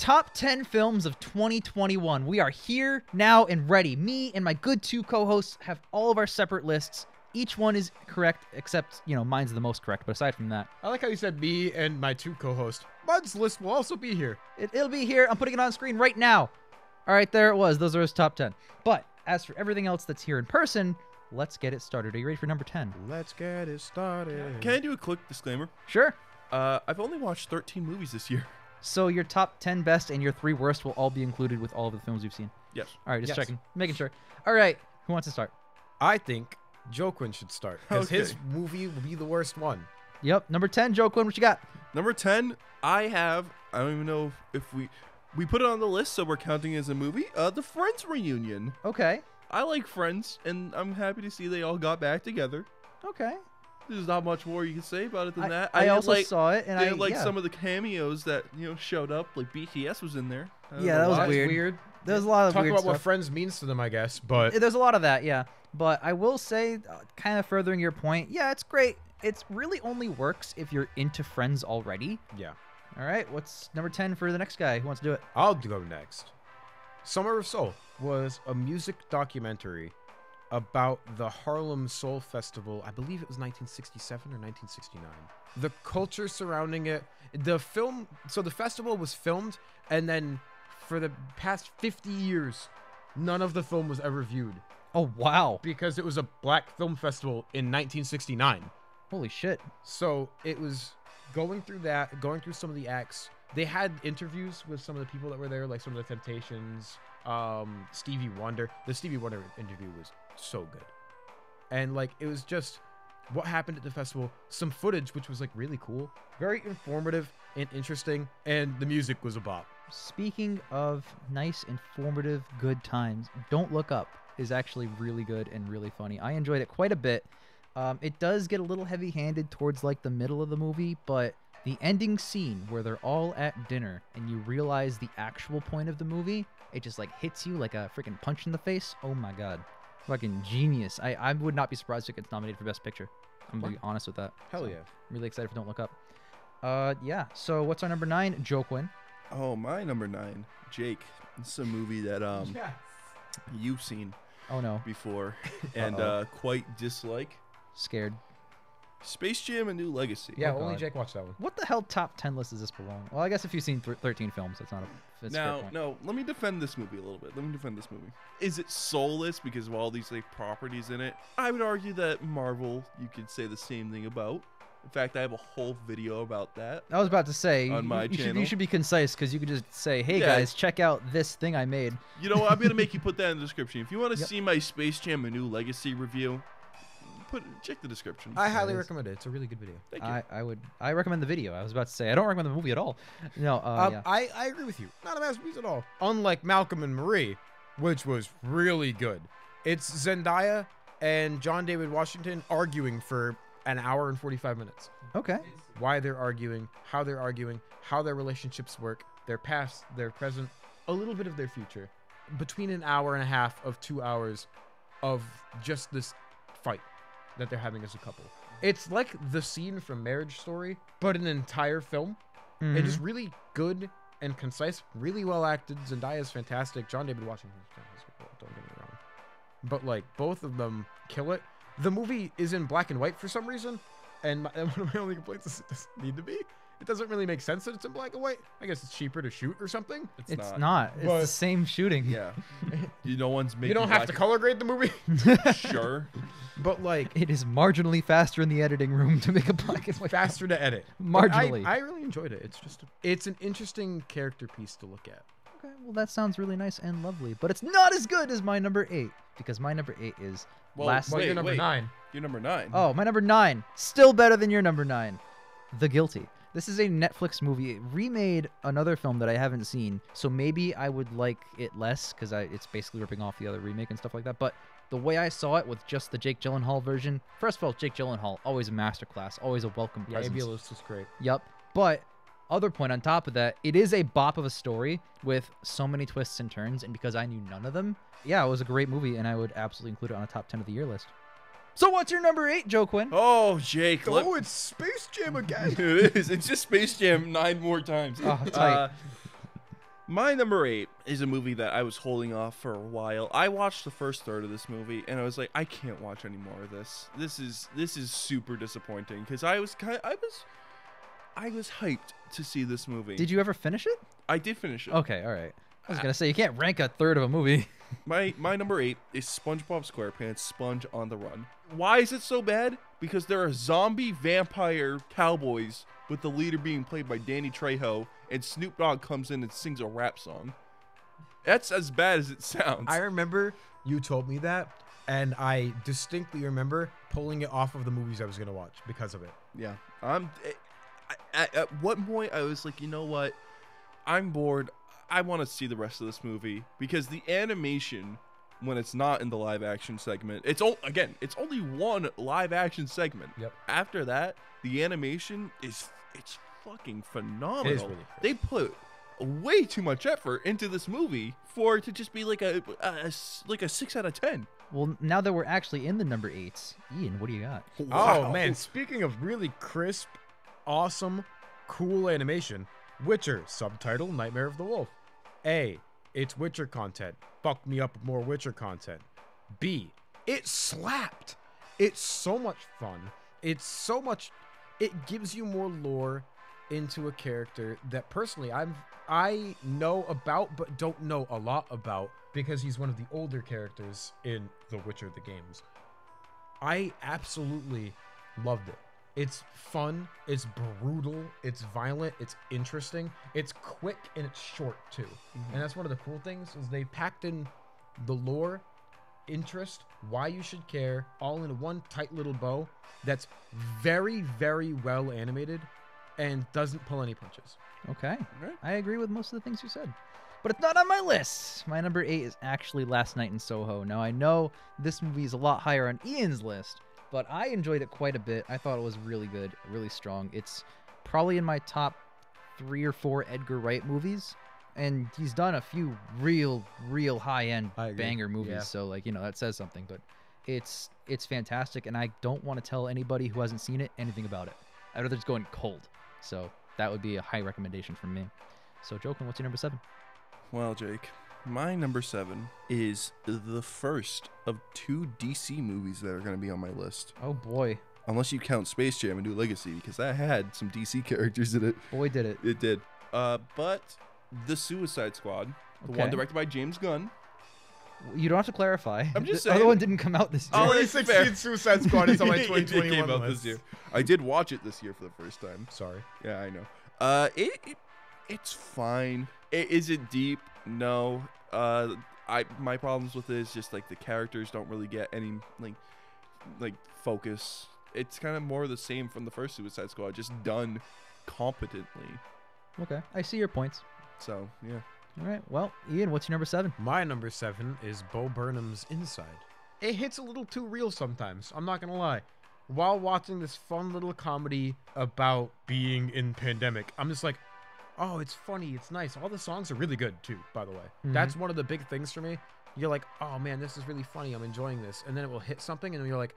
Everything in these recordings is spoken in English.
top 10 films of 2021. We are here now and ready. Me and my good two co-hosts have all of our separate lists. Each one is correct, except you know mine's the most correct. But aside from that, I like how you said me and my two co-hosts. Bud's list will also be here. it, it'll be here. I'm putting it on screen right now. All right, there it was. Those are his top 10. But as for everything else that's here in person, let's get it started. Are you ready for number 10? Let's get it started. Can I do a quick disclaimer? Sure. Uh, I've only watched 13 movies this year. So your top 10 best and your three worst will all be included with all of the films you've seen. Yes. All right, just Yes. checking, making sure. All right, who wants to start? I think Joe Quinn should start because his movie will be the worst one. Yep, number 10, Joe Quinn, what you got? Number 10, I have, I don't even know if, if we, we put it on the list, so we're counting it as a movie, uh, The Friends Reunion. Okay, I like Friends, and I'm happy to see they all got back together. okay. There's not much more you can say about it than I, that. I did also like, saw it, and they I had, like yeah. some of the cameos that, you know, showed up, like BTS was in there. Yeah, that was why. Weird. weird. There's a lot of Talk weird about what friends means to them, I guess. But There's a lot of that, yeah. But I will say, uh, kind of furthering your point, yeah, it's great. It's really only works if you're into Friends already. yeah, All right, what's number 10 for the next guy who wants to do it? I'll go next. Summer of Soul was a music documentary about the Harlem Soul Festival. I believe it was 1967 or 1969. The culture surrounding it, the film. So the festival was filmed, and then for the past 50 years, none of the film was ever viewed Oh, wow. because it was a black film festival in 1969. Holy shit. So it was going through that, going through some of the acts. They had interviews with some of the people that were there, like some of the Temptations, um, Stevie Wonder. The Stevie Wonder interview was so good, and like it was just what happened at the festival. Some footage, which was like really cool, very informative and interesting, and the music was a bop. Speaking of nice, informative, good times, Don't Look Up is actually really good and really funny. I enjoyed it quite a bit. Um, it does get a little heavy handed towards like the middle of the movie, but the ending scene where they're all at dinner and you realize the actual point of the movie, it just like hits you like a freaking punch in the face. Oh my god. Fucking genius. I, I would not be surprised if it gets nominated for Best Picture. I'm gonna be honest with that. Hell So, yeah! Really excited for Don't Look Up. Uh, yeah. So what's our number nine? Joe Quinn. Oh, my number 9, Jake. It's a movie that um you've seen Oh no. before and uh, quite dislike. Scared. Space Jam: A New Legacy. Yeah, Oh, only God. Jake watched that one. What the hell top 10 list does this belong? Well, I guess if you've seen th- 13 films, that's not a that's a Now, point. no, let me defend this movie a little bit. Let me defend this movie. Is it soulless because of all these like properties in it? I would argue that Marvel, you could say the same thing about. In fact, I have a whole video about that. I was about to say On you- my you, should, you channel. should be concise because you could just say, "Hey Yeah. guys, check out this thing I made." You know what? I'm gonna make you put that in the description. If you want to Yep. see my Space Jam: A New Legacy review, put check the description. I highly is. recommend it. It's a really good video. Thank you. I, I would I recommend the video. I was about to say I don't recommend the movie at all. No, uh, Um, yeah. I, I agree with you. Not a masterpiece at all. Unlike Malcolm and Marie, which was really good. It's Zendaya and John David Washington arguing for an hour and 45 minutes. Okay. Why they're arguing, how they're arguing, how their relationships work, their past, their present, a little bit of their future. Between an hour and a half of two hours of just this fight that they're having as a couple. It's like the scene from Marriage Story, but an entire film. Mhm. It is really good and concise, really well acted. Zendaya is fantastic. John David Washington is fantastic. Don't get me wrong, but like both of them kill it. The movie is in black and white for some reason, and my, one of my only complaints is it doesn't need to be. It doesn't really make sense that it's in black and white. I guess it's cheaper to shoot or something. it's, It's not. not. It's the same shooting. Yeah. you no one's making. you don't have to color grade the movie. Sure. But like It is marginally faster in the editing room to make a black and white. faster to edit. But I- Marginally. I, really enjoyed it. It's just it's an interesting character piece to look at. Okay, well that sounds really nice and lovely, but it's not as good as my number eight because my number eight is Well, last. Well, Wait, you're number wait. nine. You're number nine. Oh, my number nine. Still better than your number nine. The Guilty. This is a Netflix movie. It remade another film that I haven't seen, so maybe I would like it less because it's basically ripping off the other remake and stuff like that. But the way I saw it with just the Jake Gyllenhaal version, first of all, Jake Gyllenhaal always a masterclass, always a welcome Yeah, presence. Ableist is great. Yep. But other point on top of that, it is a bop of a story with so many twists and turns, and because I knew none of them, yeah, it was a great movie, and I would absolutely include it on a top ten of the year list. So what's your number eight, Joe Quinn? Oh, Jake. let- Oh, it's Space Jam again. it is. It's just Space Jam nine more times. Oh, tight. Uh, My number eight is a movie that I was holding off for a while. I watched the first third of this movie and I was like, I can't watch any more of this. This is this is super disappointing because I was kind I was I was hyped to see this movie. Did you ever finish it? I did finish it. Okay, all right. I was ah. gonna say you can't rank a third of a movie. My my number eight is SpongeBob SquarePants Sponge on the Run. Why is it so bad? Because there are zombie vampire cowboys with the leader being played by Danny Trejo, and Snoop Dogg comes in and sings a rap song. That's as bad as it sounds. I remember you told me that, and I distinctly remember pulling it off of the movies I was gonna watch because of it. yeah, I'm. Eh, I, at, at what point I was like, you know what? I'm bored. I want to see the rest of this movie because the animation, when it's not in the live action segment, it's all again, it's only one live action segment. Yep. After that, the animation is it's fucking phenomenal. really cool. They put way too much effort into this movie for it to just be like a like a six out of ten. well, now that we're actually in the number eights, Ian, what do you got? Oh man, speaking of really crisp, awesome, cool animation, Witcher subtitle Nightmare of the Wolf. A. It's Witcher content. Fuck me up with more Witcher content. B. It slapped. It's so much fun. It's so much. It gives you more lore into a character that personally I'm I know about but don't know a lot about because he's one of the older characters in The Witcher the games. I absolutely loved it. It's fun, it's brutal, it's violent, it's interesting, it's quick and it's short too. Mm-hmm. And that's one of the cool things is they packed in the lore, interest, why you should care, all in one tight little bow that's very very well animated and doesn't pull any punches. Okay, Right. I agree with most of the things you said, but it's not on my list. My number eight is actually Last Night in Soho. Now I know this movie is a lot higher on Ian's list, but I enjoyed it quite a bit. I thought it was really good, really strong. It's probably in my top three or four Edgar Wright movies, and he's done a few real, real high-end banger movies. Yeah. So like you know that says something, but it's it's fantastic, and I don't want to tell anybody who hasn't seen it anything about it. I'd rather just go in cold. So that would be a high recommendation from me. So Jokin, what's your number seven? Well, Jake, my number seven is the first of two DC movies that are going to be on my list. Oh boy, Unless you count Space Jam and New Legacy, because that had some DC characters in it. boy did it. It did. Uh, but The Suicide Squad, the one directed by James Gunn. You don't have to clarify. I'm just the other saying. one didn't come out this year. Oh, that's fair. Suicide Squad is on my It 2021 came out list. this year. I did watch it this year for the first time. Sorry. Yeah, I know. Uh, it, it it's fine. I- Is it deep? No. Uh, I my problems with it is just like the characters don't really get any like like focus. It's kind of more the same from the first Suicide Squad, just done competently. Okay, I see your points. So yeah. All right. Well, Ian, what's your number seven? My number seven is Bo Burnham's Inside. It hits a little too real sometimes. I'm not gonna lie. While watching this fun little comedy about being in pandemic, I'm just like, oh, it's funny, it's nice. All the songs are really good too, by the way. Mm-hmm. That's one of the big things for me. You're like, oh man, this is really funny. I'm enjoying this, and then it will hit something, and you're like,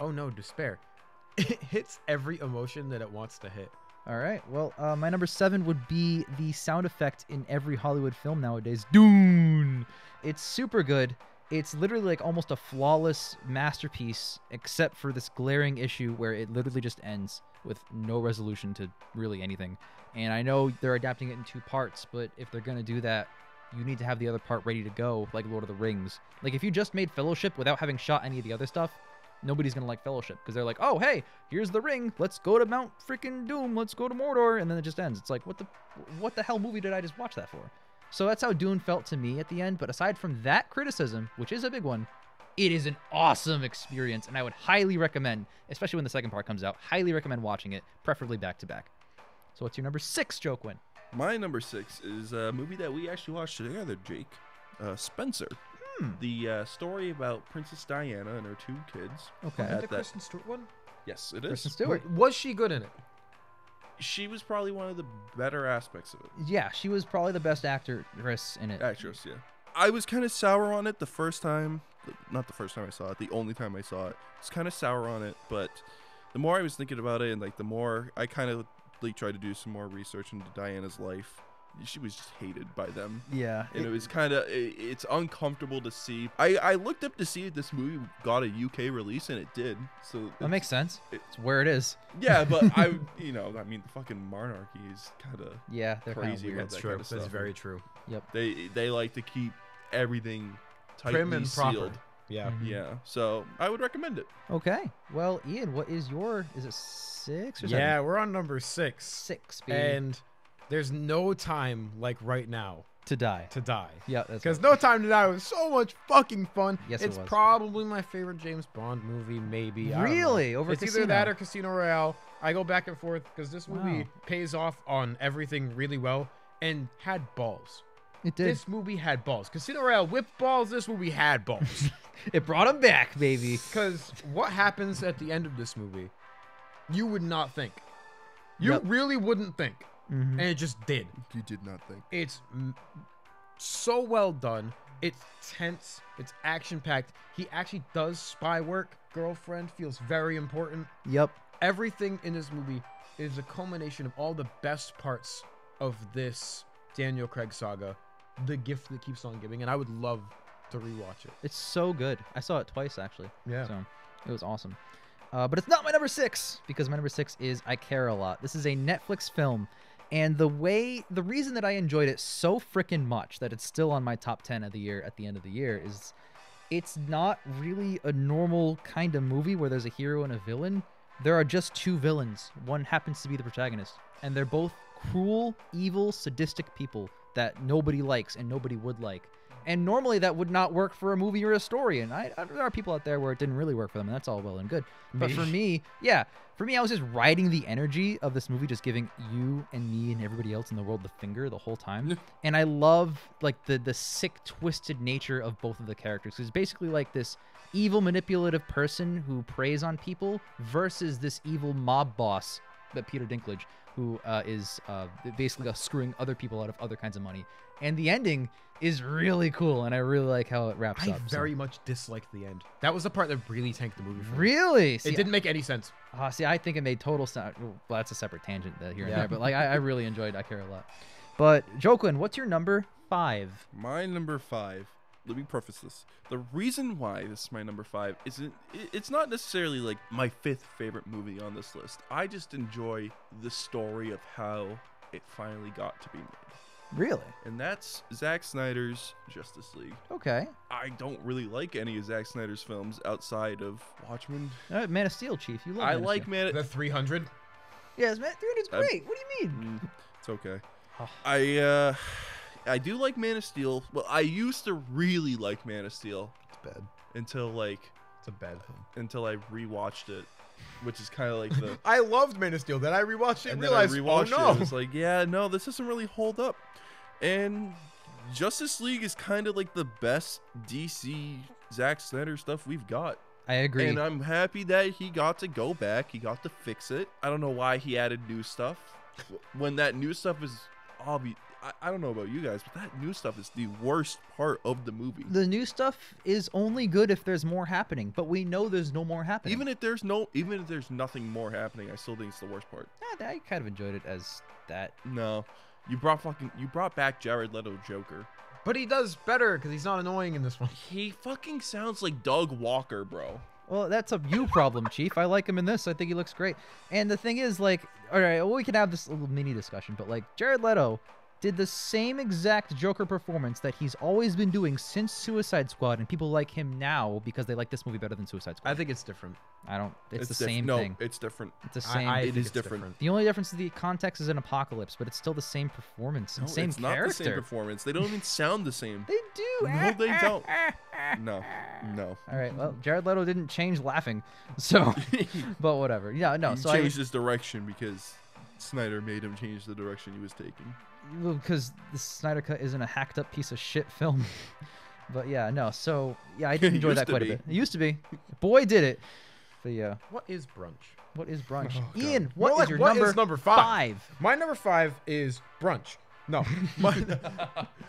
oh no, despair. It hits every emotion that it wants to hit. All right. Well, uh, my number seven would be the sound effect in every Hollywood film nowadays. Dune. It's super good. It's literally like almost a flawless masterpiece, except for this glaring issue where it literally just ends with no resolution to really anything. And I know they're adapting it in two parts, but if they're gonna do that, you need to have the other part ready to go, like Lord of the Rings. Like if you just made Fellowship without having shot any of the other stuff, nobody's gonna like Fellowship because they're like, oh hey, here's the ring, let's go to Mount freaking Doom, let's go to Mordor, and then it just ends. It's like what the what the hell movie did I just watch that for? So that's how Dune felt to me at the end. But aside from that criticism, which is a big one, it is an awesome experience, and I would highly recommend, especially when the second part comes out, highly recommend watching it, preferably back to back. So what's your number six joke win? My number six is a movie that we actually watched together, Jake. Uh, Spencer. Hmm. The uh, story about Princess Diana and her two kids. Okay. At the that- Kristen Stewart one? Yes, it is. Kristen Stewart. Was she good in it? She was probably one of the better aspects of it. Yeah, she was probably the best actress in it. Actress, yeah. I was kind of sour on it the first time. Not the first time I saw it, the only time I saw it. I was kind of sour on it, but the more I was thinking about it and like the more I kind of like tried to do some more research into Diana's life, she was just hated by them. Yeah. And it- it was kind of it's uncomfortable to see. I I looked up to see if this movie got a UK release and it did. So that makes sense. it- It's where it is. yeah, but I you know I mean the fucking monarchy is kind of Yeah, they're Crazy weird. That's that true. kind of That's stuff. very true. Yep. They they like to keep everything tightly Prim and proper. sealed. Yeah. Mhm. Yeah, so I would recommend it. Okay. Well, Ian, what is your? Is it six or Yeah, seven? we're on number six. Six. Baby. And there's no time like right now to die. to die. Yeah, that's Because right. No Time to Die was so much fucking fun. Yes, it it's was. probably my favorite James Bond movie, maybe. I don't know. Really? Over it's Casino? either that or Casino Royale. I go back and forth because this movie Wow. pays off on everything really well and had balls. It did. This movie had balls. Casino Royale whipped balls. This movie had balls. It brought him back, baby. Because what happens at the end of this movie, you would not think. You Yep. really wouldn't think. Mhm. And it just did. You did not think. It's m- so well done. It's tense. It's action packed. He actually does spy work. Girlfriend feels very important. Yep. Everything in this movie is a culmination of all the best parts of this Daniel Craig saga. The gift that keeps on giving, and I would love to rewatch it. It's so good. I saw it twice actually. Yeah. So it was awesome. Uh, but it's not my number six because my number six is I Care a Lot. This is a Netflix film. And the way, the reason that I enjoyed it so freaking much that it's still on my top 10 of the year at the end of the year is it's not really a normal kind of movie where there's a hero and a villain. There are just two villains. One happens to be the protagonist. And they're both cruel, evil, sadistic people that nobody likes and nobody would like. And normally that would not work for a movie or a story. And I, I, there are people out there where it didn't really work for them, and that's all well and good. But for Me. yeah, for me, I was just riding the energy of this movie, just giving you and me and everybody else in the world the finger the whole time. and I love like the the sick, twisted nature of both of the characters. It's basically like this evil, manipulative person who preys on people versus this evil mob boss that Peter Dinklage, who uh, is uh, basically uh, screwing other people out of other kinds of money. And the ending is really cool, and I really like how it wraps I up. so- very much disliked the end. That was the part that really tanked the movie for me. really. See, It didn't make any sense. Uh, see, I think it made total sense. Well, that's a separate tangent here and there, but like I, I really enjoyed I Care a Lot. But Joaquin, what's your number five? My number five. Let me preface this. The reason why this is my number five isn't. It's not necessarily like my fifth favorite movie on this list. I just enjoy the story of how it finally got to be made, Really? and that's Zack Snyder's Justice League. Okay. I don't really like any of Zack Snyder's films outside of Watchmen. Uh, Man of Steel, Chief. You love. I Man of like Steel. Man. The 300. Yes, Man. Dude, it's Uh, great. what do you mean? Mm, it's okay. Oh. I uh, I do like Man of Steel. Well, I used to really like Man of Steel It's bad. until like It's a bad film. until I rewatched it, which is kind of like the. I loved Man of Steel. Then I rewatched it and and then I realized, oh, rewatched oh no. it. It was like, yeah, no, this doesn't really hold up. And Justice League is kind of like the best DC Zack Snyder stuff we've got. I agree. And I'm happy that he got to go back. He got to fix it. I don't know why he added new stuff. When that new stuff is obvious, I, I don't know about you guys, but that new stuff is the worst part of the movie. the new stuff is only good if there's more happening, but we know there's no more happening. Even if there's no, even if there's nothing more happening, I still think it's the worst part. Eh, I kind of enjoyed it as that. No, you brought fucking, you brought back Jared Leto Joker. But he does better because he's not annoying in this one. He fucking sounds like Doug Walker, bro. Well, that's a you problem, Chief. I like him in this. I think he looks great. And the thing is, like, all right, well, we can have this little mini discussion, but like, Jared Leto did the same exact Joker performance that he's always been doing since Suicide Squad, and people like him now because they like this movie better than Suicide Squad. I think it's different. I don't. It's, the diff- same no, thing. it's different. It's the same. I, It think is it's different. the only difference is the context is an apocalypse, but it's still the same performance and No, same it's not character. the same performance. They don't even sound the same. They do. No, they don't. No, no. All right. Well, Jared Leto didn't change laughing, so. but whatever. Yeah. No. he so I, changed his direction because Snyder made him change the direction he was taking. Because the Snyder Cut isn't a hacked up piece of shit film. but yeah, no. So yeah, I did enjoy that quite a bit. It used to be. Boy, did it. But yeah, What is brunch? what is brunch? Oh. Ian, what is your what number, is number five? five? My number five is brunch. No, my,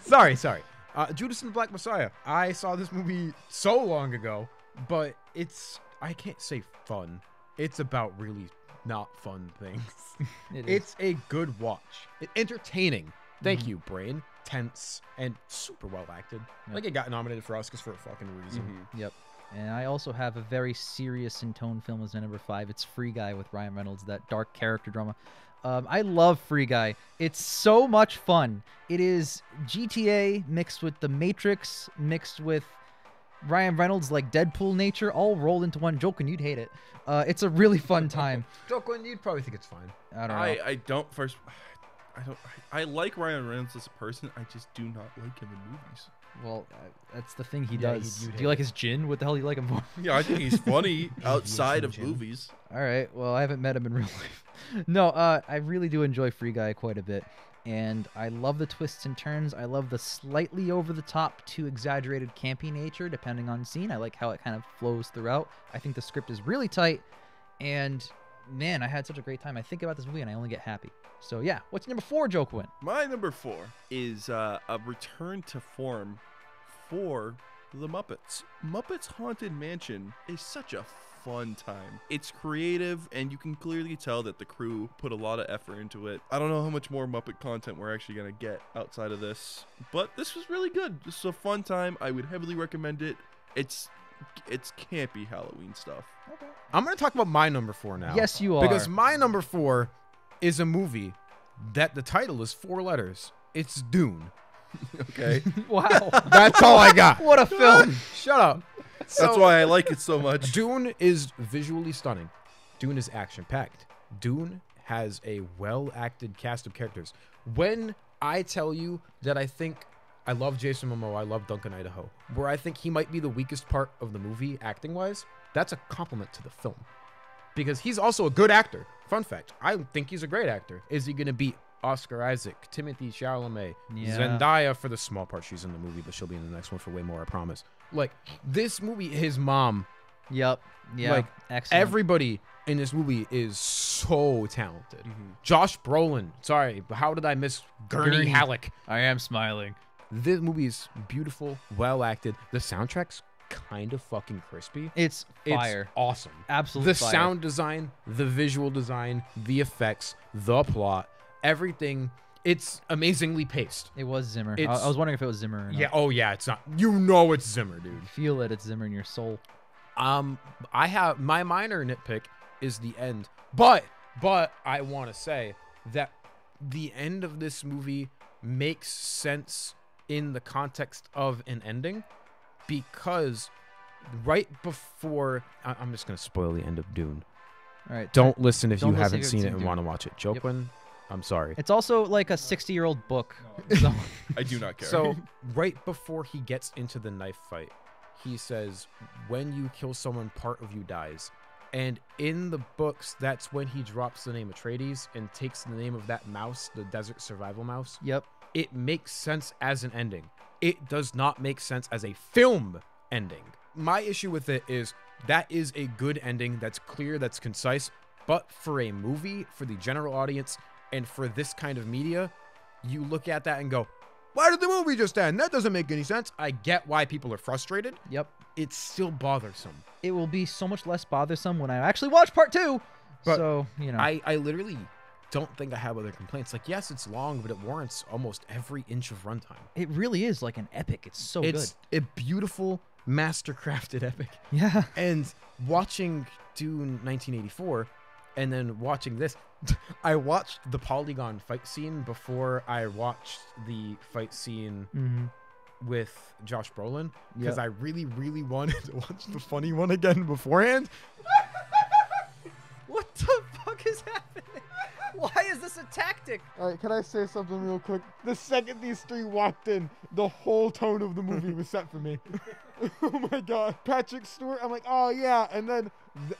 sorry, sorry. Uh, Judas and the Black Messiah. I saw this movie so long ago, but it's I can't say fun. It's about really not fun things. It it's a good watch. It, entertaining. Thank Mhm. you, Brain. Tense and super well acted. Yep. Like it got nominated for Oscars for a fucking reason. Mhm. Yep. And I also have a very serious in tone film as my number five. It's Free Guy with Ryan Reynolds, that dark character drama. Um, I love Free Guy. It's so much fun. It is GTA mixed with The Matrix, mixed with Ryan Reynolds like Deadpool nature, all rolled into one joke, and you'd hate it. Uh, it's a really fun time. Joker, you'd probably think it's fine. I don't know. I, I don't first. I don't. I, I like Ryan Reynolds as a person. I just do not like him in movies. well, uh, that's the thing he Yeah, does. you'd Do you like it. his gin? What the hell do you like him for? Yeah, I think he's funny outside of gin. movies. All right. Well, I haven't met him in real life. No, uh, I really do enjoy Free Guy quite a bit, and I love the twists and turns. I love the slightly over the top to exaggerated campy nature, depending on scene. I like how it kind of flows throughout. I think the script is really tight, and man, I had such a great time. I think about this movie and I only get happy. So yeah, what's number four, Joe Quinn? My number four is uh, a return to form for the Muppets. Muppets Haunted Mansion is such a fun time. It's creative, and you can clearly tell that the crew put a lot of effort into it. I don't know how much more Muppet content we're actually gonna get outside of this, but this was really good. This is a fun time. I would heavily recommend it. It's it's campy Halloween stuff. Okay. I'm gonna talk about my number four now. Yes, you are. Because my number four is a movie that the title is four letters. It's Dune. Okay, wow, That's all I got. what a film! Shut up. that's why I like it so much. Dune is visually stunning. Dune is action packed. Dune has a well acted cast of characters. When I tell you that I think I love Jason Momoa, I love Duncan Idaho, where I think he might be the weakest part of the movie acting wise, that's a compliment to the film. Because he's also a good actor. Fun fact, I think he's a great actor. Is he going to beat Oscar Isaac, Timothée Chalamet, Yeah. Zendaya for the small part she's in the movie, but she'll be in the next one for way more, I promise. Like this movie, his mom, Yep. Yeah. Like, excellent. Everybody in this movie is so talented. Mm-hmm. Josh Brolin. Sorry, but how did I miss Gurney, Gurney. Halleck? I am smiling. This movie is beautiful, well acted. The soundtrack's kind of fucking crispy. It's It's fire. awesome. Absolute The fire. sound design, the visual design, the effects, the plot, everything. It's amazingly paced. It was Zimmer. I, It's- I was wondering if it was Zimmer. Or not. Yeah. Oh yeah. It's not. You know it's Zimmer, dude. You feel it. It's Zimmer in your soul. Um, I have my minor nitpick is the end, but but I want to say that the end of this movie makes sense in the context of an ending because right before I, I'm just gonna spoil the end of Dune. All right. Don't listen if Don't you listen haven't if you seen it haven't and seen want to watch it. Joaquin, I'm sorry. It's also like a 60 year old book. So, I do not care. So right before he gets into the knife fight, he says, "When you kill someone, part of you dies." And in the books, that's when he drops the name Atreides and takes the name of that mouse, the desert survival mouse. yep. It makes sense as an ending. It does not make sense as a film ending. My issue with it is that is a good ending that's clear, that's concise, but for a movie, for the general audience, and for this kind of media, you look at that and go, why did the movie just end? That doesn't make any sense. I get why people are frustrated. Yep. It's still bothersome. It will be so much less bothersome when I actually watch part two. But so, you know. I, I literally don't think I have other complaints. Like, yes, it's long, but it warrants almost every inch of runtime. it really is like an epic. It's so good. it's a beautiful, master-crafted epic. Yeah. And watching Dune 1984 and then watching this, I watched the polygon fight scene before I watched the fight scene Mm-hmm. with Josh Brolin because Yep. I really, really wanted to watch the funny one again beforehand. What the fuck is happening? Why is this a tactic? All right, can I say something real quick? The second these three walked in, the whole tone of the movie was set for me. oh my god, Patrick Stewart. I'm like, oh yeah, and then th-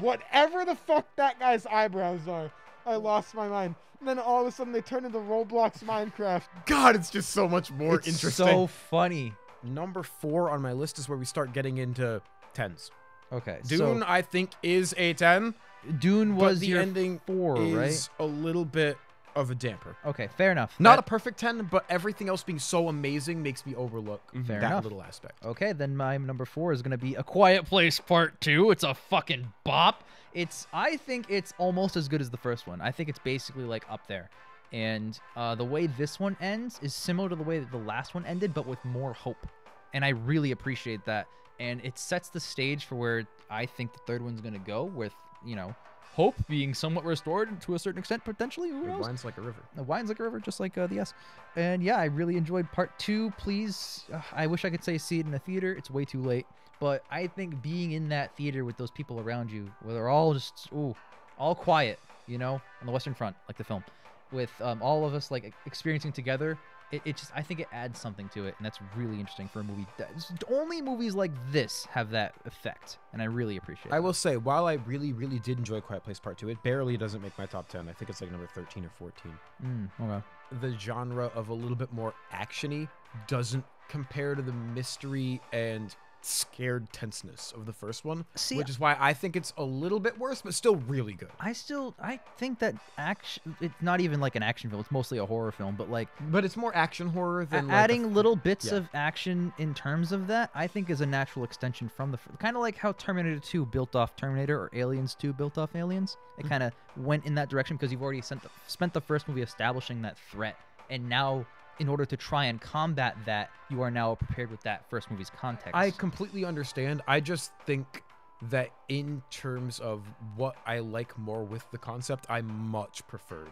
whatever the fuck that guy's eyebrows are, I lost my mind. And then all of a sudden they turn into Roblox Minecraft. God, it's just so much more it's interesting. so funny. Number four on my list is where we start getting into tens. Okay. Dune, I think, is a ten. so Dune but was the your ending four, is right? a little bit of a damper. Okay, fair enough. Not a perfect 10, but everything else being so amazing makes me overlook mhm. Fair that enough. little aspect. Okay, then my number four is gonna be A Quiet Place Part Two. It's a fucking bop. It's I think it's almost as good as the first one. I think it's basically like up there. And uh, the way this one ends is similar to the way that the last one ended, but with more hope. And I really appreciate that. And it sets the stage for where I think the third one's going to go, with, you know, hope being somewhat restored to a certain extent, potentially. Who It winds like a river. It winds like a river, just like uh, the S. And yeah, I really enjoyed part two. Please, uh, I wish I could say see it in a theater. It's way too late. But I think being in that theater with those people around you, where they're all just, ooh, all quiet, you know, on the Western Front, like the film, with um, all of us like experiencing together, it, it just, I think it adds something to it. And that's really interesting for a movie. That, only movies like this have that effect. And I really appreciate it. I it. will say, while I really, really did enjoy Quiet Place Part 2, it barely doesn't make my top 10. I think it's like number 13 or 14. Mm, okay. The genre of a little bit more actiony doesn't compare to the mystery and scared tenseness of the first one, See, which is why I think it's a little bit worse, but still really good. I still, I think that action, it's not even like an action film. It's mostly a horror film. But like, But it's more action horror A- than like, a adding f- little bits yeah. of action in terms of that, I think, is a natural extension from the kind of like how Terminator 2 built off Terminator or Aliens 2 built off Aliens. It Mhm. kind of went in that direction because you've already sent the, spent the first movie establishing that threat, and now in order to try and combat that, you are now prepared with that first movie's context. I completely understand. I just think that in terms of what I like more with the concept, I much preferred.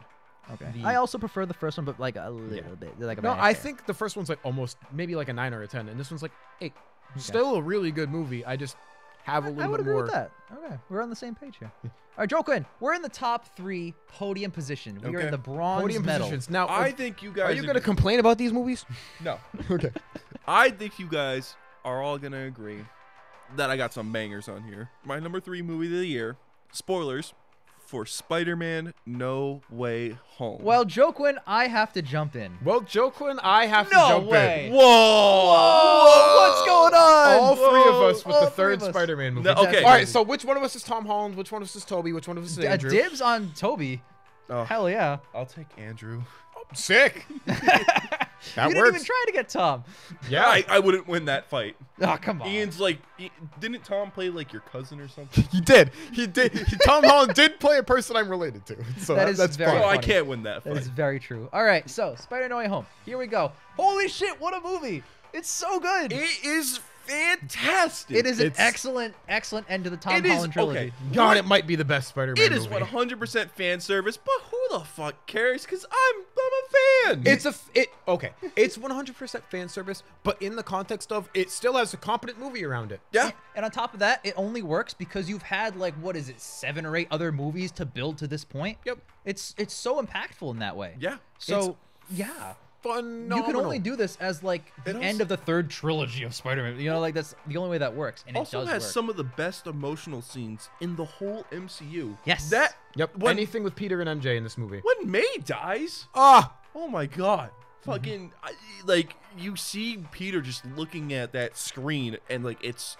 okay. the- I also prefer the first one, but like a little bit, like a No, I hair. think the first one's like almost maybe like a nine or a ten, and this one's like eight. Okay. Still a really good movie. I just have a I- little I would bit agree more. with that. Okay, we're on the same page here. All right, Joe Quinn, we're in the top three podium position. We are Okay. in the bronze Podium medal. positions. Now, I if- think you guys are you going to complain about these movies? no. okay. I think you guys are all gonna agree that I got some bangers on here. My number three movie of the year. Spoilers for Spider-Man: No Way Home. Well, Joe Quinn, I have to jump in. Well, Joe Quinn, I have to jump way. in. Whoa! Whoa, what's going on? All three of us with All the three third of us. Spider-Man movie. No, okay. All right. So which one of us is Tom Holland? Which one of us is Tobey? Which one of us is D- uh, Andrew? dibs on Tobey. Oh, Hell yeah. I'll take Andrew. Sick. That you didn't even try to get Tom. Yeah. I, I wouldn't win that fight. Oh, come on. Ian's like, didn't Tom play like your cousin or something? He did. He did. He, Tom Holland did play a person I'm related to. So That that is that's very Oh. I can't win that that fight. is very true. All right, so Spider No Way Home. Here we go. Holy shit, what a movie. It's so good. It is fantastic. it is an it's- excellent, excellent end to the Tom It is- Holland trilogy. okay. God, it might be the best Spider-Man It is movie. 100% fan service, but who the fuck cares? Because I'm, I'm a fan. It's a it okay. It's 100% fan service, but in the context of it still has a competent movie around it. yeah. And on top of that, it only works because you've had like what is it, seven or eight other movies to build to this point. Yep. It's it's so impactful in that way. Yeah. So yeah, Phenomenal. you can only do this as like the It end of the third trilogy of Spider-Man. You know, like that's the only way that works, and it Also does has work. some of the best emotional scenes in the whole MCU. Yes. That Yep. When- Anything with Peter and MJ in this movie. when May dies, Ah. oh my god. Fucking I, like you see Peter just looking at that screen and like it's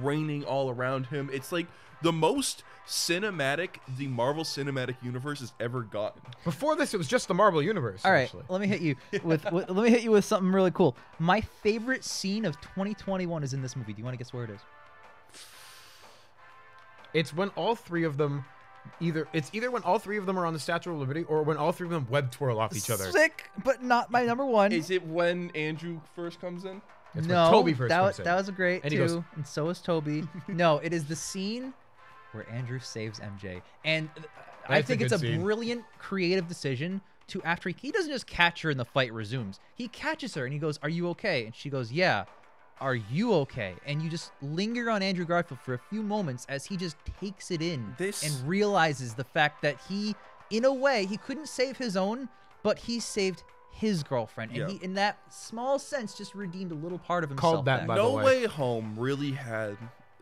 raining all around him. It's like the most cinematic the Marvel Cinematic Universe has ever gotten. Before this, it was just the Marvel Universe. All right, let me hit you with, with let me hit you with something really cool. My favorite scene of 2021 is in this movie. Do you want to guess where it is? It's when all three of them either it's either when all three of them are on the Statue of Liberty or when all three of them web twirl off each other. Sick, but not my number one. Is it when Andrew first comes in? It's when no, Tobey first that, comes was, in. that was a great And too, he goes- and so is Tobey. no, it is the scene where Andrew saves MJ, and uh, I That's a think it's a scene. brilliant creative decision to after he, he doesn't just catch her and the fight resumes. He catches her and he goes, "Are you okay?" And she goes, "Yeah." Are you okay? And you just linger on Andrew Garfield for a few moments as he just takes it in This- and realizes the fact that he, in a way, he couldn't save his own, but he saved his girlfriend, and Yeah. he, in that small sense, just redeemed a little part of himself. Called that back. by the No way. Way Home really had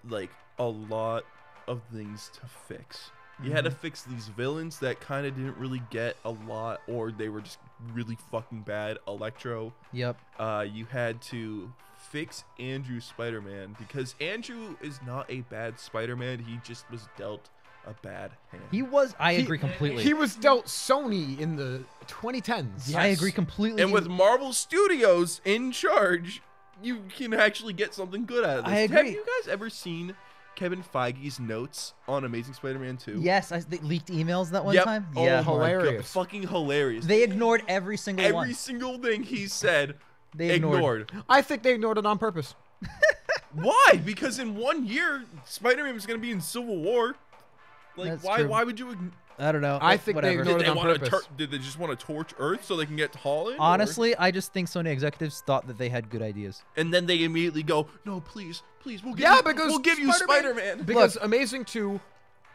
like a lot of things to fix. You had to Mm-hmm. fix these villains that kind of didn't really get a lot, or they were just really fucking bad. Electro. Yep. Uh, you had to fix Andrew Spider-Man because Andrew is not a bad Spider-Man. He just was dealt a bad hand. He was. I He- agree completely. He was dealt Sony in the 2010s. I agree completely. and with Marvel Studios in charge, you can actually get something good out of this. I Have you guys ever seen Kevin Feige's notes on Amazing Spider-Man 2? Yes, I, they leaked emails that one Yep. time. Oh yeah, my God, Hilarious. Fucking hilarious. they ignored every single Every one. single thing he said They ignored. ignored. I think they ignored it on purpose. Why? Because in one year, Spider-Man was going to be in Civil War. Like, That's why? true. Why would you? Ign- I don't know. I think they whatever. ignored Did it they on want to? purpose. did they just want to torch Earth so they can get Holland? or- Honestly, I just think Sony executives thought that they had good ideas. and then they immediately go, "No, please, please, we'll give Yeah, you, because we'll give you Spider-Man- Spider-Man." Because Amazing 2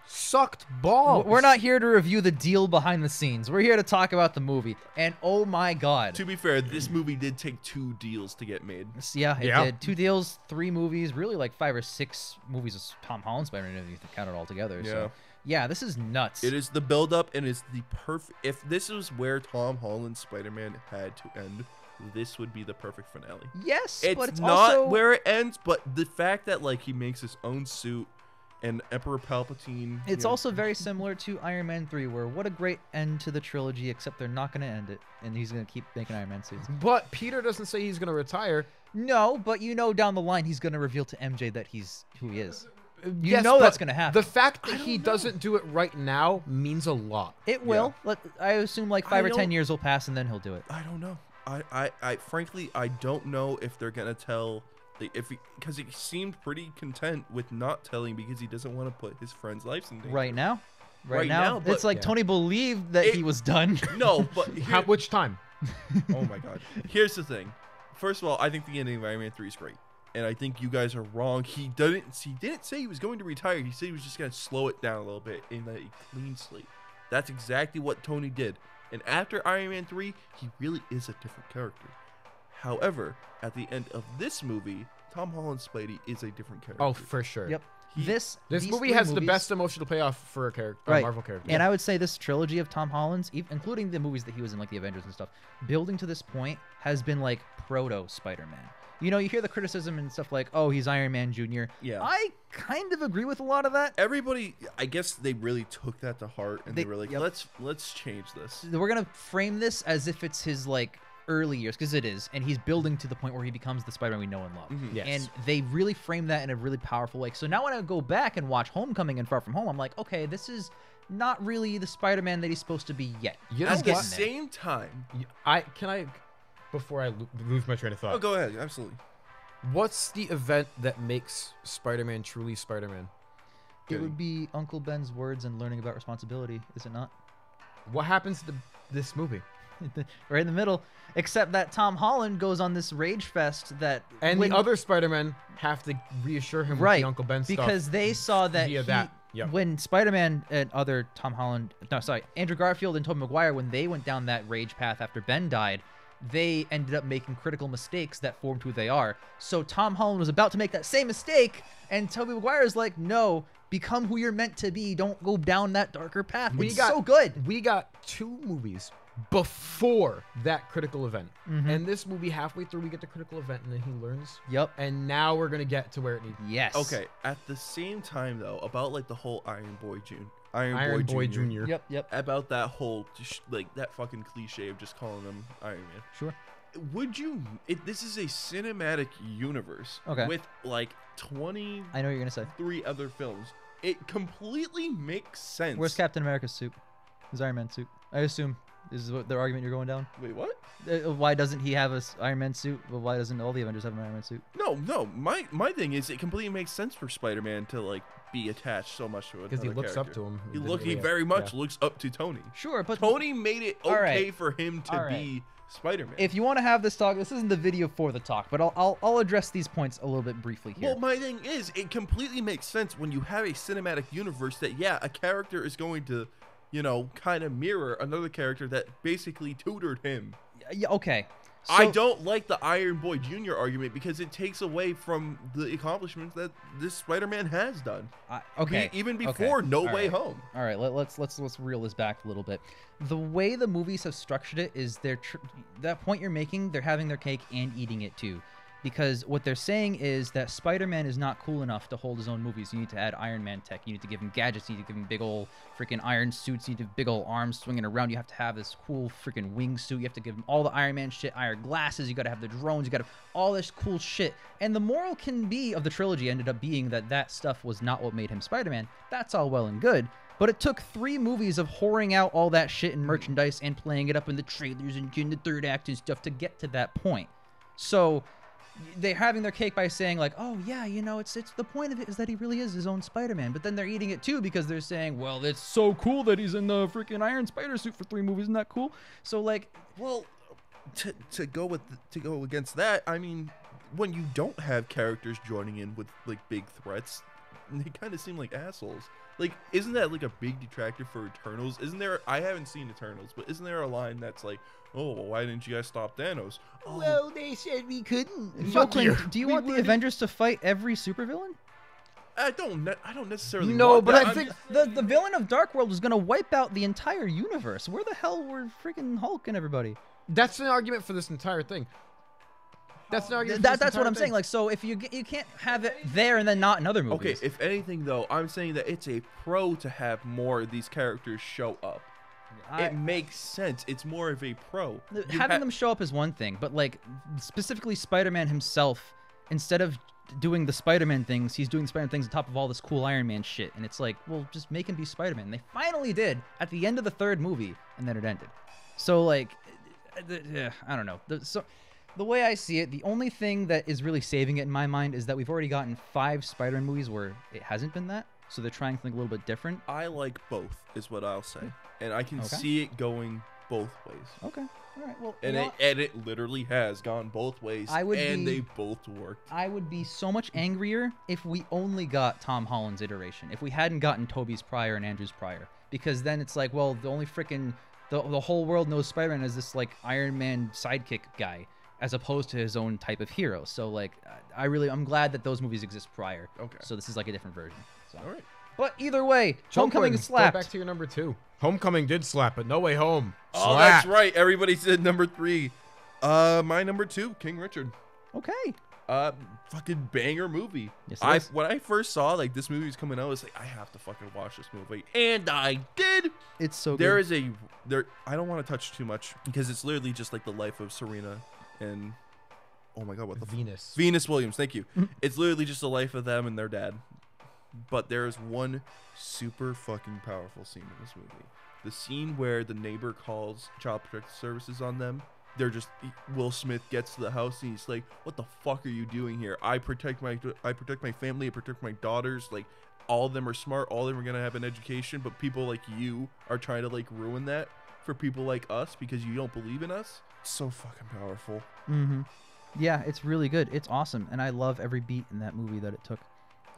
sucked balls. We're not here to review the deal behind the scenes. We're here to talk about the movie. And oh my god. to be fair, this movie did take two deals to get made. Yeah, it Yeah. did. Two deals, three movies, really like five or six movies of Tom Holland Spider-Man if you count it all together. Yeah. So yeah, this is nuts. It is the build-up, and it's the perfect. If this was where Tom Holland's Spider-Man had to end, this would be the perfect finale. Yes, It's, but it's not also where it ends, but the fact that like he makes his own suit and Emperor Palpatine. It's you know, also very similar to Iron Man 3, where what a great end to the trilogy, except they're not going to end it, and he's going to keep making Iron Man suits. But Peter doesn't say he's going to retire. No, but you know down the line he's going to reveal to MJ that he's who he is. You Yes, know that's going to happen. The fact that he doesn't do it right now means a lot. it will. Let, I assume like I five or ten years will pass, and then he'll do it. I don't know. I, I, I frankly I don't know if they're gonna tell the if because he, seemed pretty content with not telling because he doesn't want to put his friend's lives in danger. Right now, right, Right now, now, but- it's like Yeah. Tony believed that It- he was done. No, but How, here, which time? oh my god. Here's the thing. First of all, I think the ending of Iron Man 3 is great. And I think you guys are wrong. He didn't he didn't say he was going to retire. He said he was just gonna slow it down a little bit in a clean slate. That's exactly what Tony did. And after Iron Man 3, he really is a different character. However, at the end of this movie, Tom Holland's Spidey is a different character. Oh, for sure. yep. He- this This movie three has the best emotional payoff for a character, a Marvel character. And I would say this trilogy of Tom Holland's, ev- including the movies that he was in, like the Avengers and stuff, building to this point has been like proto Spider-Man. You know, you hear the criticism and stuff like, "Oh, he's Iron Man Jr." Yeah. I kind of agree with a lot of that. Everybody, I guess they really took that to heart, and they, They- were like, yep. "Let's let's change this." We're gonna frame this as if it's his like early years, because it is, and he's building to the point where he becomes the Spider-Man we know and love. Mhm. Yes. And they really frame that in a really powerful way. So now when I go back and watch Homecoming and Far From Home, I'm like, okay, this is not really the Spider-Man that he's supposed to be yet. You know At the what? getting there. same time, I can I before I lo- lose my train of thought. oh, go ahead, absolutely. What's the event that makes Spider-Man truly Spider-Man? It would be Uncle Ben's words and learning about responsibility, is it not? What happens to this movie? right in the middle. Except that Tom Holland goes on this rage fest that And when- the other Spider-Man have to reassure him with right the Uncle Ben stuff. because they saw that, via he- that. Yep. when Spider-Man and other Tom Holland, no, sorry, Andrew Garfield and Tobey Maguire, when they went down that rage path after Ben died, they ended up making critical mistakes that formed who they are. So Tom Holland was about to make that same mistake, and Tobey Maguire is like, "No, become who you're meant to be. Don't go down that darker path." We it's got- so good. we got two movies before that critical event. Mhm. And this movie, halfway through, we get the critical event, and then he learns. Yep. And now we're gonna get to where it needs. Yes. Okay, at the same time though, about like the whole Iron Boy June, Iron, Iron Boy, Boy Jr. Junior. Yep. Yep. About that whole like that fucking cliche of just calling him Iron Man. Sure. Would you? It, this is a cinematic universe. Okay. With like twenty I know what you're gonna say. three other films. It completely makes sense. Where's Captain America's suit? His Iron Man suit. I assume this is what the argument you're going down. Wait, what? Uh, why doesn't he have a s- Iron Man suit? Well, why doesn't all the Avengers have an Iron Man suit? No, no. My my thing is, it completely makes sense for Spider-Man to like be attached so much to another Because he looks up to him. He look. He very much yeah. looks up to Tony. Sure, but Tony made it All okay right. for him to All right. be Spider-Man. if you want to have this talk, this isn't the video for the talk, but I'll, I'll I'll address these points a little bit briefly here. Well, my thing is, it completely makes sense when you have a cinematic universe that, yeah, a character is going to, you know, kind of mirror another character that basically tutored him. yeah, okay. I don't like the Iron Boy Jr. argument because it takes away from the accomplishments that this Spider-Man has done. Be- okay. even okay, before No all Way right. Home. All right, let, let's let's let's reel this back a little bit. The way the movies have structured it is they're tr- that point you're making, they're having their cake and eating it too. Because what they're saying is that Spider-Man is not cool enough to hold his own movies. You need to add Iron Man tech. You need to give him gadgets. You need to give him big old freaking iron suits. You need to big old arms swinging around. You have to have this cool freaking wingsuit. You have to give him all the Iron Man shit, iron glasses. You got to have the drones. You got to all this cool shit. And the moral can be of the trilogy ended up being that that stuff was not what made him Spider-Man. That's all well and good. But it took three movies of whoring out all that shit in merchandise and playing it up in the trailers and in the third act and stuff to get to that point. So they're having their cake by saying like, "Oh yeah, you know, it's it's the point of it is that he really is his own Spider-Man." But then they're eating it too because they're saying, "Well, it's so cool that he's in the freaking Iron Spider suit for three movies. Isn't that cool?" So like, Well, to, to go with to go against that, I mean, when you don't have characters joining in with like big threats, they kind of seem like assholes. Like, isn't that like a big detractor for Eternals? Isn't there? I haven't seen Eternals, but isn't there a line that's like, "Oh, well, why didn't you guys stop Thanos?" Oh, they said we couldn't. Oakland, do you want the Avengers to fight every supervillain? I don't. Ne- I don't necessarily. No, want but that. I I'm think- The the villain of Dark World is gonna wipe out the entire universe. Where the hell were freaking Hulk and everybody? That's an argument for this entire thing. That's an argument. That, that's what I'm saying. Like, so if you get- you can't have it there and then not in other movies. Okay, if anything though, I'm saying that it's a pro to have more of these characters show up. I- it makes sense. It's more of a pro. You having ha- them show up is one thing, but like specifically Spider-Man himself, instead of doing the Spider-Man things, he's doing Spider-Man things on top of all this cool Iron Man shit, and it's like, well, just make him be Spider-Man. And they finally did at the end of the third movie, and then it ended. So like, uh, the- uh, I don't know. The, so the way I see it, the only thing that is really saving it in my mind is that we've already gotten five Spider-Man movies where it hasn't been that. So they're trying something a little bit different. I like both, is what I'll say, and I can Okay. see it going both ways. Okay. All right. Well, And it, and it literally has gone both ways. I would and be- they both worked. I would be so much angrier if we only got Tom Holland's iteration. If we hadn't gotten Tobey's prior and Andrew's prior, because then it's like, well, the only freaking the the whole world knows Spider-Man as this like Iron Man sidekick guy, as opposed to his own type of hero. So like, I really I'm glad that those movies exist prior. Okay. So this is like a different version. So. All right. But either way, Homecoming Chokewood, slapped. Go back to your number two. Homecoming did slap, but No Way Home. Slapped. Oh, that's right. Everybody said number three. Uh, my number two, King Richard. okay. Uh, fucking banger movie. Yes, it I is. when I first saw like this movie was coming out, I was like, I have to fucking watch this movie, and I did. It's so There good. is a there. I don't want to touch too much because it's literally just like the life of Serena and oh my god, what the f- Venus. Venus Williams. Thank you. It's literally just the life of them and their dad. But there is one super fucking powerful scene in this movie. The scene where the neighbor calls child protective services on them. They're just Will Smith gets to the house and he's like, "What the fuck are you doing here? I protect my I protect my family. I protect my daughters. Like, all of them are smart. All of them are gonna have an education. But people like you are trying to like ruin that for people like us because you don't believe in us. It's so fucking powerful. Mm-hmm. Yeah, it's really good. It's awesome, and I love every beat in that movie that it took.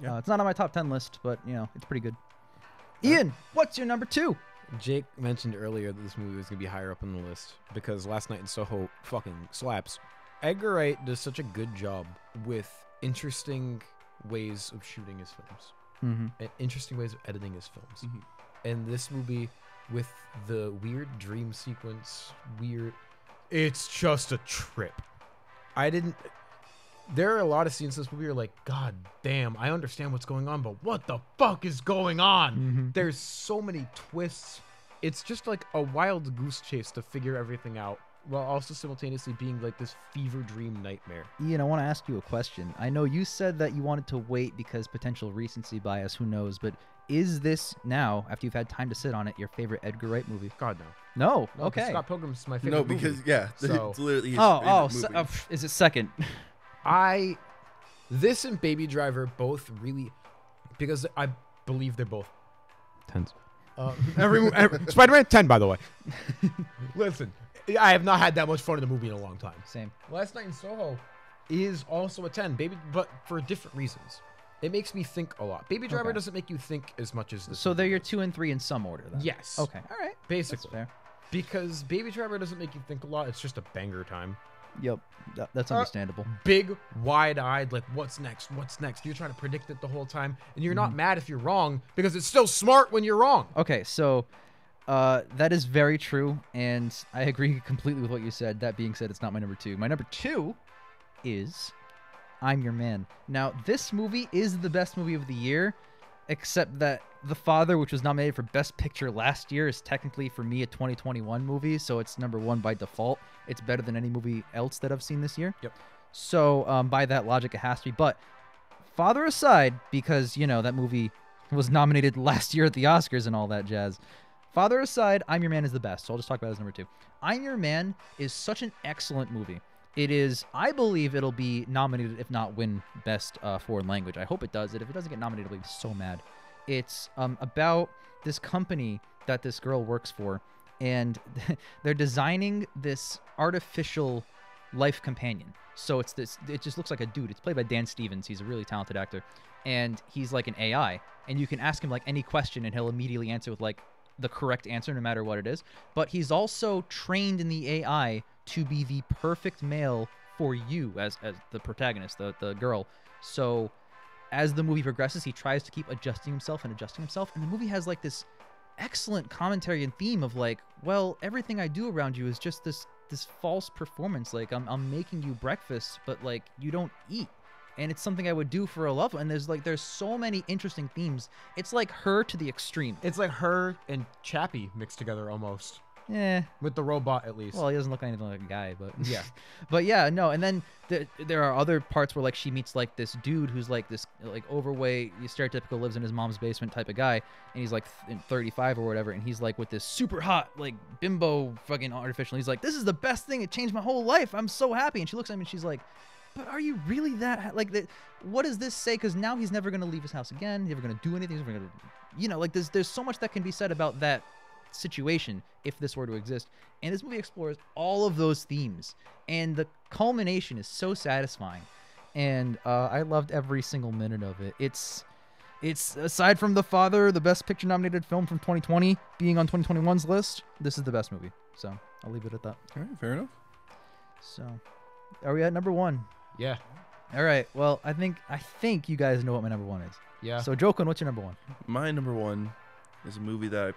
Yeah. Uh, it's not on my top ten list, but you know, it's pretty good. Ian, what's your number two? Jake mentioned earlier that this movie was gonna be higher up on the list because Last Night in Soho fucking slaps. Edgar Wright does such a good job with interesting ways of shooting his films Mm-hmm. and interesting ways of editing his films. Mhm. And this movie, with the weird dream sequence, weird, it's just a trip. I didn't. There are a lot of scenes in this movie. You're like, God damn, I understand what's going on, but what the fuck is going on? Mm-hmm. There's so many twists. It's just like a wild goose chase to figure everything out, while also simultaneously being like this fever dream nightmare. Ian, I want to ask you a question. I know you said that you wanted to wait because potential recency bias. Who knows? But is this now, after you've had time to sit on it, your favorite Edgar Wright movie? God no. No. No, 'cause okay. Scott Pilgrim's my favorite. No, movie. because yeah, So- it's literally his oh, favorite oh, se- movie. uh, is it second? I this and Baby Driver both really because I believe they're both tens. Uh, every, every Spider-Man ten, by the way. Listen, I have not had that much fun in a movie in a long time. Same. Last Night in Soho is also a ten, baby, but for different reasons. It makes me think a lot. Baby Driver Okay. doesn't make you think as much as this. So movie they're your two and three in some order, then. yes. Okay. All right. Basically because Baby Driver doesn't make you think a lot. It's just a banger time. Yep. That, that's Uh, understandable. big, wide-eyed, like what's next? What's next? You're trying to predict it the whole time, and you're not mad if you're wrong because it's still smart when you're wrong. Okay, so uh, that is very true, and I agree completely with what you said. That being said, it's not my number two. My number two is I'm Your Man. Now, this movie is the best movie of the year, except that The Father, which was nominated for Best Picture last year, is technically for me a 2021 movie, so it's number one by default. It's better than any movie else that I've seen this year. Yep. So, um, by that logic, it has to be. But Father aside, because you know that movie was nominated last year at the Oscars and all that jazz. Father aside, I'm Your Man is the best. So I'll just talk about it as number two. I'm Your Man is such an excellent movie. It is, I believe it'll be nominated, if not win Best uh, Foreign Language. I hope it does it. If it doesn't get nominated, I'll be so mad. It's um, about this company that this girl works for, and they're designing this artificial life companion. So it's this, it just looks like a dude. It's played by Dan Stevens. He's a really talented actor. And he's like an AI. And you can ask him like any question, and he'll immediately answer with like the correct answer no matter what it is. But he's also trained in the AI to be the perfect male for you as as the protagonist, the the girl. So as the movie progresses, he tries to keep adjusting himself and adjusting himself, and the movie has like this excellent commentary and theme of like, well, everything I do around you is just this this false performance. Like I'm I'm making you breakfast, but like you don't eat. And it's something I would do for a loved one. And there's like there's so many interesting themes. It's like her to the extreme. It's like her and Chappie mixed together almost Yeah. with the robot at least. Well, he doesn't look anything like a guy, but yeah. but yeah, no. And then th- there are other parts where like she meets like this dude who's like this like overweight, stereotypical lives in his mom's basement type of guy, and he's like th- 35 or whatever, and he's like with this super hot like bimbo fucking artificial. He's like, this is the best thing. It changed my whole life. I'm so happy. And she looks at him and she's like. But are you really that ha- like that? What does this say? Because now he's never gonna leave his house again. He's never gonna do anything. He's never gonna, you know, like there's there's so much that can be said about that situation if this were to exist. And this movie explores all of those themes, and the culmination is so satisfying. And uh, I loved every single minute of it. It's it's aside from The Father, the best picture nominated film from 2020 being on 2021's list, this is the best movie. So I'll leave it at that. All right, fair enough. So are we at number one? Yeah. All right. Well, I think I think you guys know what my number one is. Yeah. So Joken, what's your number one? My number one is a movie that I,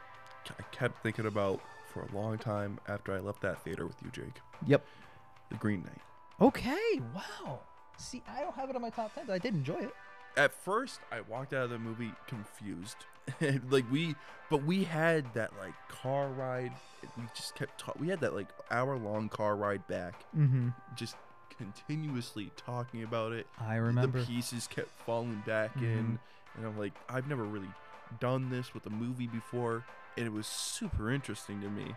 I kept thinking about for a long time after I left that theater with you, Jake. Yep. The Green Knight. Okay. Wow. See, I don't have it on my top ten, but I did enjoy it. At first, I walked out of the movie confused. like we, but we had that like car ride. We just kept talking. We had that like hour long car ride back, Mm-hmm. just continuously talking about it. I remember. the pieces kept falling back Mhm. in and i'm like i've never really done this with a movie before and it was super interesting to me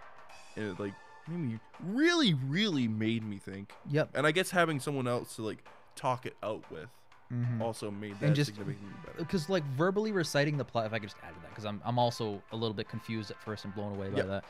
and it like made me really really made me think Yep. and i guess having someone else to like talk it out with Mm-hmm. also made that just- significantly better because like verbally reciting the plot if i could just add to that because I'm, I'm also a little bit confused at first and blown away by Yep. that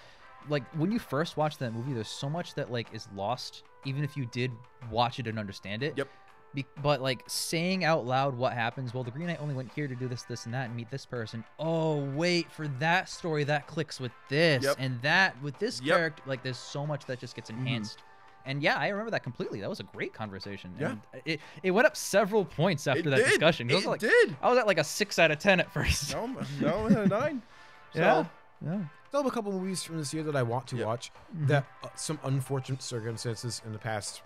like when you first watch that movie there's so much that like is lost even if you did watch it and understand it Yep. Be- but like saying out loud what happens well the green knight only went here to do this this and that and meet this person oh wait for that story that clicks with this Yep. and that with this Yep. character like there's so much that just gets Mhm. enhanced and yeah i remember that completely that was a great conversation Yeah. and it, it went up several points after it that did. discussion 'cause I was it like, did I was at like a six out of ten at first. no no I had a nine Yeah. So, Yeah. Still have a couple movies from this year that I want to Yep. watch Mm-hmm. that uh, some unfortunate circumstances in the past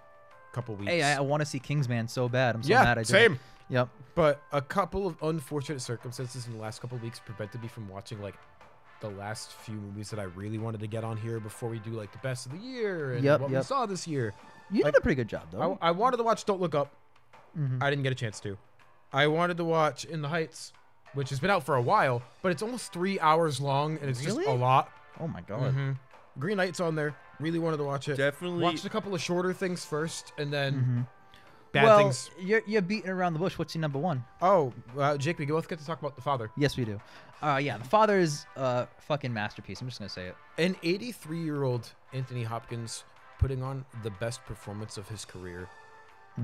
couple weeks. Hey, I, I want to see Kingsman so bad. I'm so yeah, mad I did. same. Yep. But a couple of unfortunate circumstances in the last couple of weeks prevented me from watching like the last few movies that I really wanted to get on here before we do like the best of the year and Yep, what yep. we saw this year. You Like, did a pretty good job though. I, I wanted to watch Don't Look Up. Mhm. I didn't get a chance to. I wanted to watch In the Heights, which has been out for a while, but it's almost three hours long and it's just a lot. oh my god. Mhm. Green Knight's on there. Really wanted to watch it. definitely Watched a couple of shorter things first, and then Mhm. bad well, things. you're you're beating around the bush. What's your number one? Oh, uh, Jake, we both get to talk about the father. Yes, we do. Uh, yeah, the father is a fucking masterpiece. I'm just gonna say it. An 83 year old Anthony Hopkins putting on the best performance of his career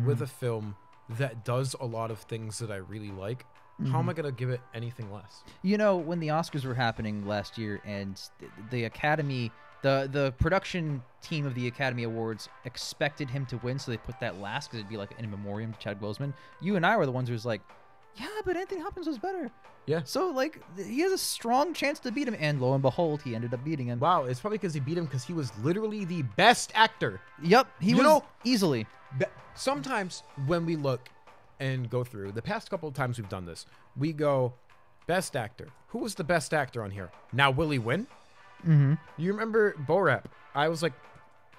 with a film that does a lot of things that I really like. How am I gonna give it anything less? You know, when the Oscars were happening last year, and th- the Academy, the the production team of the Academy Awards expected him to win, so they put that last because it'd be like in memoriam to Chad Boseman. You and I were the ones who was like, yeah, but Anthony Hopkins was better. Yeah. So like, he has a strong chance to beat him, and lo and behold, he ended up beating him. Wow, it's probably because he beat him because he was literally the best actor. Yep, he You was know- easily. Sometimes when we look and go through the past couple of times we've done this. We go best actor. Who was the best actor on here? Now will he win? Mm-hmm. You remember Borat? I was like,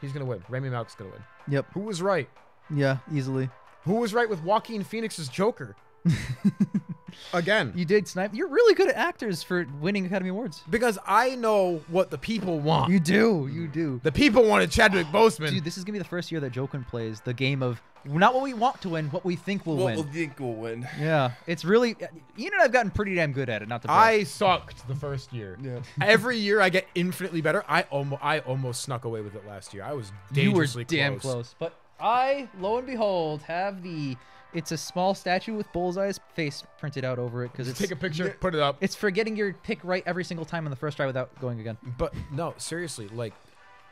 he's gonna win. Rami Malek's gonna win. Yep. Who was right? Yeah, easily. Who was right with Joaquin Phoenix's Joker? Again, You did snipe. You're really good at actors for winning Academy Awards. because I know what the people want. You do. You do. the people wanted Chadwick Boseman. Dude, this is gonna be the first year that Jokin plays the game of not what we want to win, what we think will win. What win. will think will win? Yeah, it's really. Ian and I've gotten pretty damn good at it. Not to. brag. I sucked the first year. Yeah. Every year I get infinitely better. I almost I almost snuck away with it last year. I was you were dangerously damn close. close. But I, lo and behold, have the. It's a small statue with Bullseye's face printed out over it because it's Take a picture, put it up. it's for getting your pick right every single time on the first try without going again. But no, seriously, like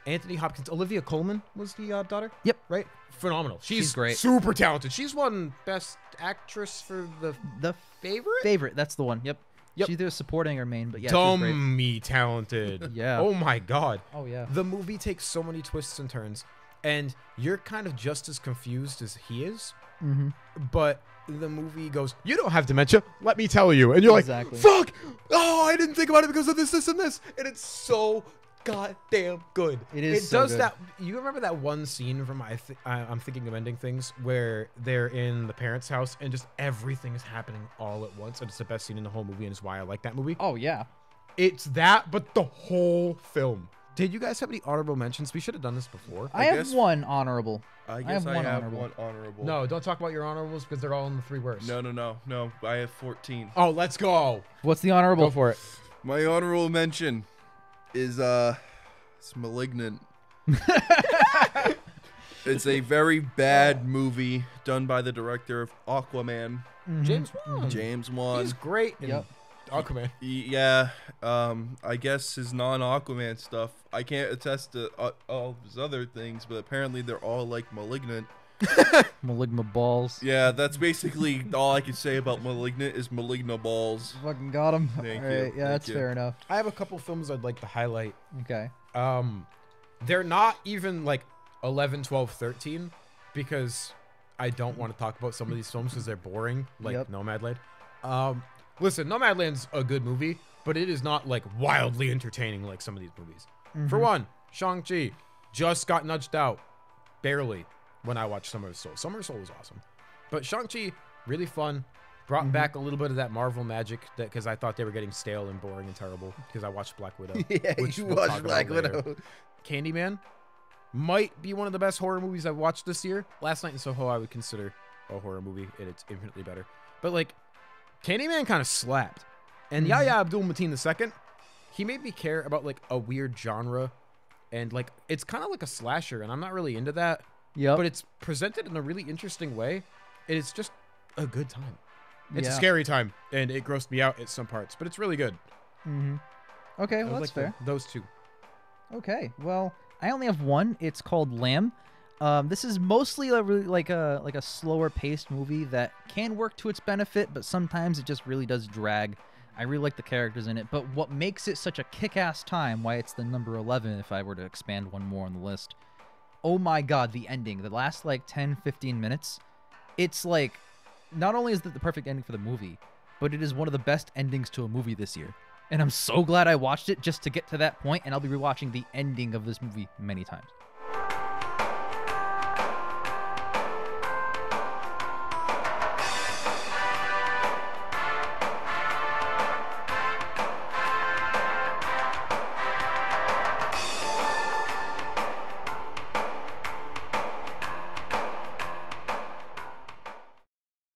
Anthony Hopkins, Olivia Colman was the uh, daughter. Yep. Right. Phenomenal. She's, She's great. Super talented. She's won Best Actress for the The favorite. favorite, that's the one. Yep. Yep. She's either supporting or main, but yeah, she's great. Dummy talented. Yeah. Oh my god. Oh yeah. The movie takes so many twists and turns, and you're kind of just as confused as he is. But the movie goes, "You don't have dementia. Let me tell you," and you're Exactly. like, "Fuck! Oh, I didn't think about it because of this, this, and this." And it's so goddamn good. It is It so does good. that. You remember that one scene from I, th- I I'm thinking of ending things where they're in the parents' house and just everything is happening all at once, and it's the best scene in the whole movie, and it's why I like that movie. Oh yeah. It's that, but the whole film. Did you guys have any honorable mentions? We should have done this before. I, I have guess- one honorable. I have guess I one have honorable. one honorable. No, don't talk about your honorables because they're all in the three worst. no, no, no, no. I have 14. Oh, let's go. What's the honorable? Go for it. My honorable mention is uh, it's malignant. it's a very bad movie done by the director of Aquaman, Mhm. James Wan. James Wan. He's great. In Yep. Aquaman. Yeah, um, I guess his non-Aquaman stuff. I can't attest to uh, all of his other things, but apparently they're all like malignant. Maligma balls. Yeah, that's basically all I can say about malignant is malignant balls. Fucking got him. Thank All you, right, thank yeah, that's you. fair enough. I have a couple films I'd like to highlight. Okay. Um, they're not even like 11, 12, 13 because I don't want to talk about some of these films because they're boring, like Yep. Nomadland. Um, listen, Nomadland's a good movie, but it is not like wildly entertaining like some of these movies. For Mhm. one, Shang-Chi just got nudged out barely when I watched Summer of Soul. Summer of Soul was awesome. But Shang-Chi, really fun. Brought Mhm. back a little bit of that Marvel magic that because I thought they were getting stale and boring and terrible because I watched Black Widow. yeah, Which you we'll watched Black. Widow. Candyman might be one of the best horror movies I've watched this year. Last Night in Soho I would consider a horror movie, and it's infinitely better. But like, Candyman kind of slapped, and Mhm. Yahya Abdul Mateen II, he made me care about like a weird genre, and like it's kind of like a slasher, and I'm not really into that, Yeah. but it's presented in a really interesting way, and it's just a good time. It's a scary time, and it grossed me out at some parts, but it's really good. Mm-hmm. Okay, well, that's like fair. the- those two. Okay, well, I only have one. It's called Lamb. Um, this is mostly a really like a like a slower paced movie that can work to its benefit, but sometimes it just really does drag. I really like the characters in it, but what makes it such a kick-ass time, why it's the number 11 if I were to expand one more on the list. Oh my god, the ending, the last like 10 15 minutes, it's like not only is it the perfect ending for the movie, but it is one of the best endings to a movie this year. And I'm so glad I watched it just to get to that point, and I'll be rewatching the ending of this movie many times.